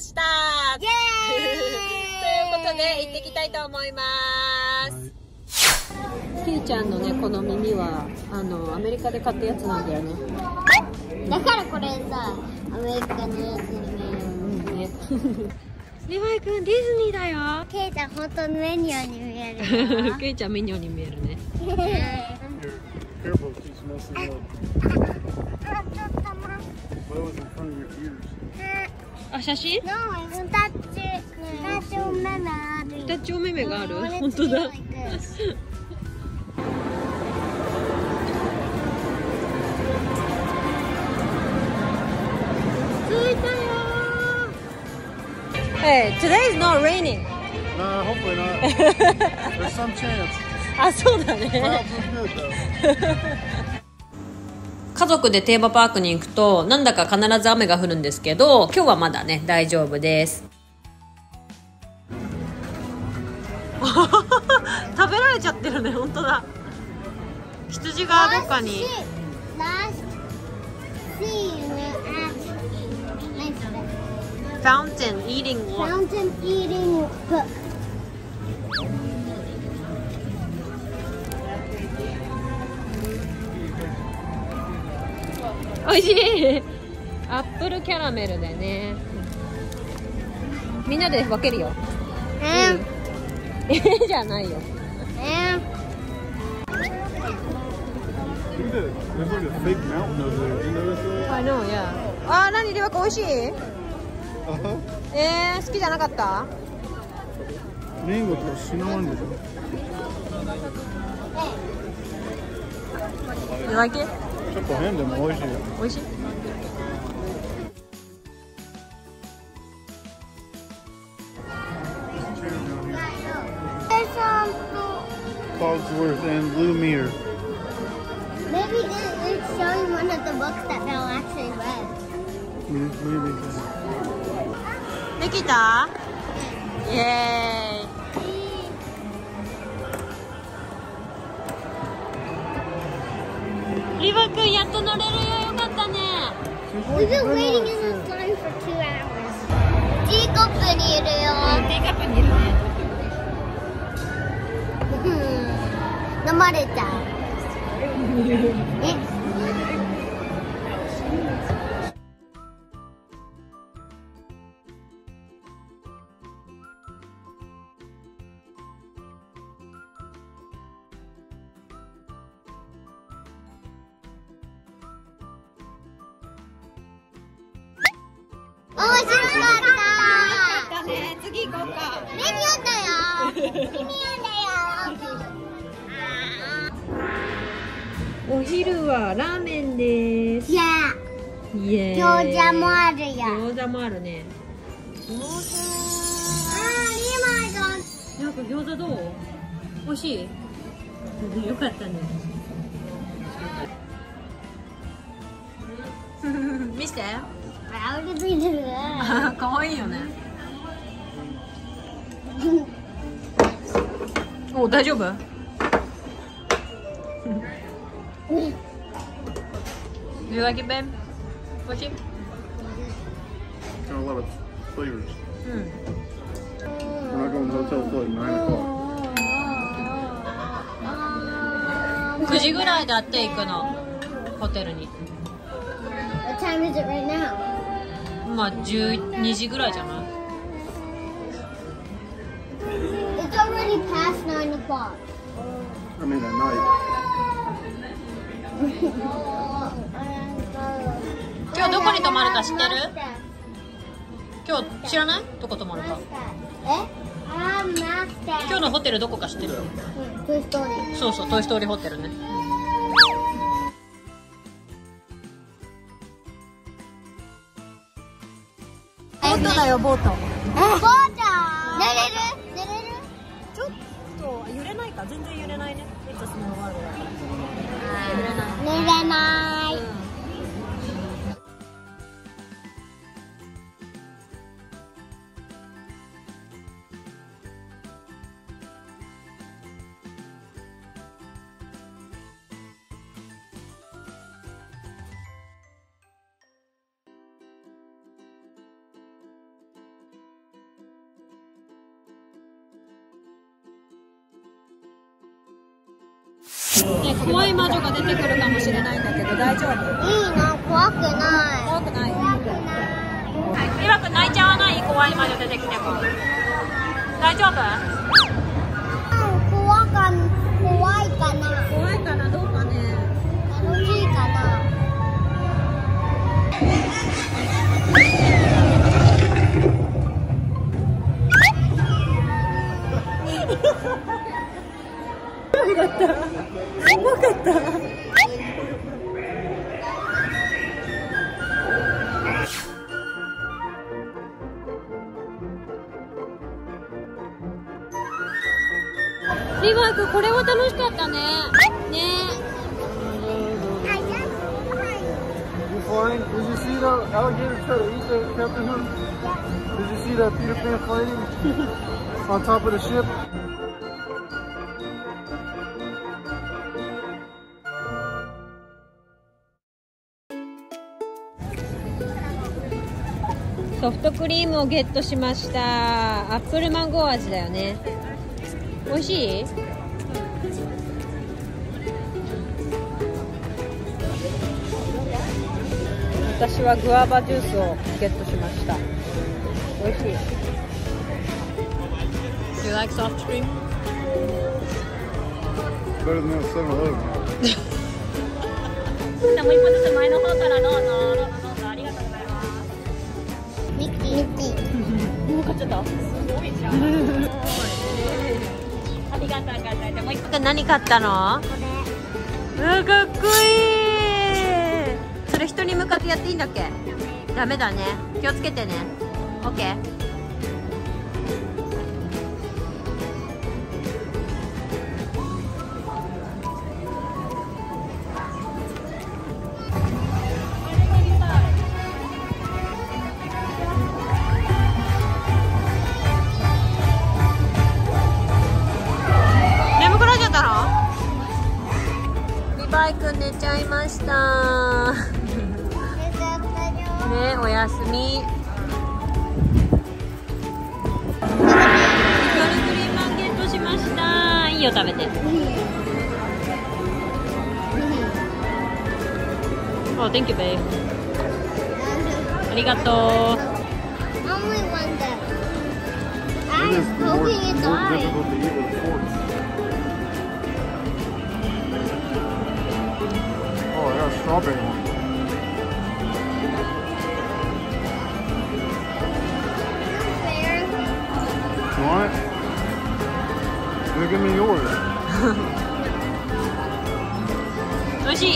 ました。イエーイ。ということで行ってきたいと思います、キーちゃんのねこの耳はあのアメリカで買ったやつなんだよね。だからこれさアメリカのやつに見える。うんね。リヴァイ君ディズニーだよ。ケイちゃん本当のメニューに見えるよ。ケイちゃんミニョンに見えるね Here, careful, she's messing up. あちょっと待 What was in front of your ears? ってあ写真の二つ二つお目目ある二つお目目があるうん本当だ like this. 着いたよ Hey, today is not raining Nah, hopefully not. There's some chance. あそうだ Clouds ね look good though. 家族でテーマパークに行くとなんだか必ず雨が降るんですけど今日はまだね大丈夫です。食べられちゃってるね本当だ。羊がどっかに。Last scene at 何それ Fountain eating water Fountain eating book 美味しい。アップルキャラメルでね。みんなで分けるよ。えー、えー、じゃないよ。えー、あ何？リ美味しい、uh え、好きじゃなかった？リンゴちょっと変でも美味しいよ。美味しい There's some Cogsworth and Lumiere. maybe it, it's showing one of the books that Belle actually read Mm, Maybe. できたイエーイリバくんやっと乗れるよよかったね。We've been waiting in this line for two hours. ティーカップにいるよ。ティーカップにいるねうん。飲まれちゃう。え お昼はラーメンです。いや。イエーイ餃子もあるよ。餃子もあるね。あーリーマイさんなんか餃子どう？美味しい？よかったね。見して。あ俺ついてる。かわいいよねお大丈夫 Do you like it, babe? 美味しい Got a lot of flavors. うん We're not going to the hotel till like 9 o'clock. 9時ぐらいだって行くのホテルに What time is it right now? まあ12時ぐらいじゃない past 9 o'clock. I mean, at night. 今日どこに泊まるか知ってる？今日知らない？どこ泊まるか？今日のホテルどこか知ってる？トイストーリー。そうそうトイ・ストーリーホテルね。本当だよボート。ボーちゃん寝れる寝れる？全然揺れないねいつスノーワールドだから揺れない揺れない。ね怖い魔女が出てくるかもしれないんだけど大丈夫？いいな怖くない。怖くない？怖くない。リバくん泣いちゃわない？怖い魔女出てきても。大丈夫？悪かった悪かったリバくんこれは楽しかったねね flying? Did you see the alligator try to eat the Captain Hook? Did you see that Peter Pan fighting on top of the ship? ソフトクリームをゲットしました。アップルマンゴー味だよね。美味しい？私はグアバジュースをゲットしました。美味しい。You like soft cream? Better than that 7-Eleven. じゃあもう一個ずつ前の方からどうぞもう買っちゃった？すごいじゃん。ありがとうございますもう一個何買ったの？これ。うわかっこいい。それ人に向かってやっていいんだっけ？ダメだね。気をつけてね。オ寝ちゃいました。ねおやすみ食べて。お Thank you babe ありがとう。Only one day. It I'm is more, hoping it's more strawberry one. You want it? You give me yours. 美味しい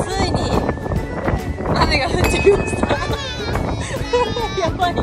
ついに雨が降ってきましたやばいね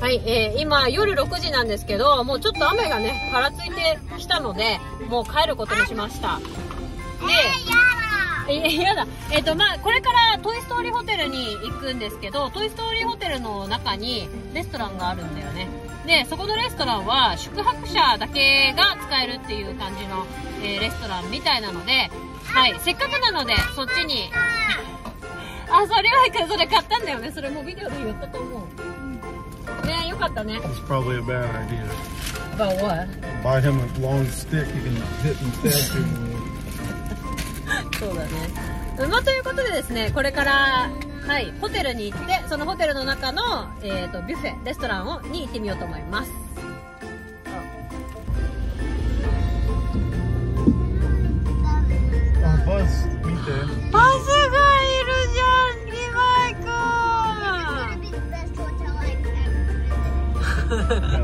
はい、えー今夜6時なんですけどもうちょっと雨がねぱらついてきたのでもう帰ることにしました。でいややだえっ、とまあこれからトイ・ストーリーホテルに行くんですけどトイ・ストーリーホテルの中にレストランがあるんだよねでそこのレストランは宿泊者だけが使えるっていう感じの、えーレストランみたいなのではいせっかくなのでそっちにあそれはそれ買ったんだよねそれもうビデオで言ったと思うねよかったね That's probably a bad idea. About what? Buy him a long stick he can hit people with. そうだね、まあ、ということでですねこれからはいホテルに行ってそのホテルの中の、えーと、ビュッフェレストランをに行ってみようと思います。あバス見て。バスがいるじゃんリバイ君。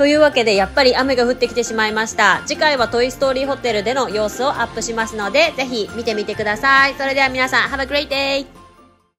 というわけでやっぱり雨が降ってきてしまいました次回はトイストーリーホテルでの様子をアップしますのでぜひ見てみてくださいそれでは皆さん Have a great day!